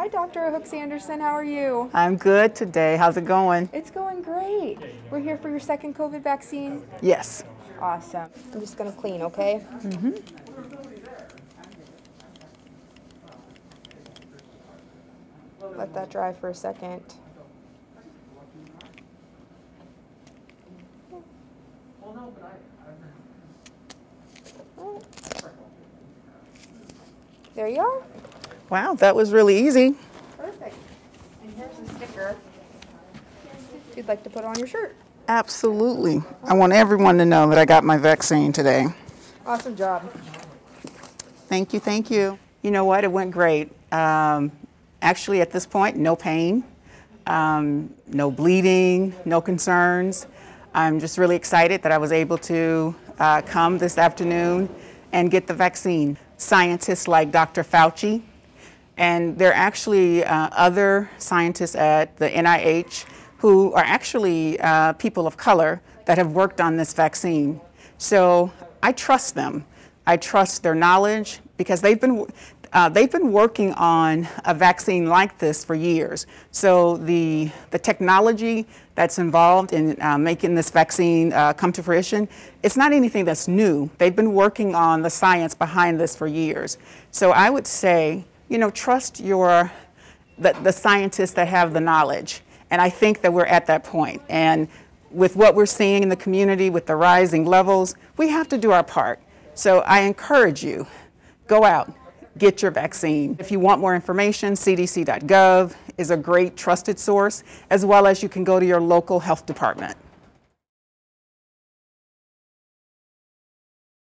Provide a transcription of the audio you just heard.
Hi, Dr. Hooks Anderson. How are you? I'm good today. How's it going? It's going great. We're here for your second COVID vaccine. Yes. Awesome. I'm just going to clean, okay? Mm-hmm. Let that dry for a second. There you are. Wow, that was really easy. Perfect. And here's a sticker if you'd like to put on your shirt. Absolutely. I want everyone to know that I got my vaccine today. Awesome job. Thank you, thank you. You know what? It went great. Um, actually, at this point, no pain, um, no bleeding, no concerns. I'm just really excited that I was able to uh, come this afternoon and get the vaccine. Scientists like Dr. Fauci, and there are actually uh, other scientists at the NIH who are actually uh, people of color that have worked on this vaccine. So I trust them. I trust their knowledge because they've been, uh, they've been working on a vaccine like this for years. So the, the technology that's involved in uh, making this vaccine uh, come to fruition, it's not anything that's new. They've been working on the science behind this for years. So I would say, you know, trust your, the, the scientists that have the knowledge. And I think that we're at that point. And with what we're seeing in the community with the rising levels, we have to do our part. So I encourage you, go out, get your vaccine. If you want more information, cdc.gov is a great trusted source, as well as you can go to your local health department.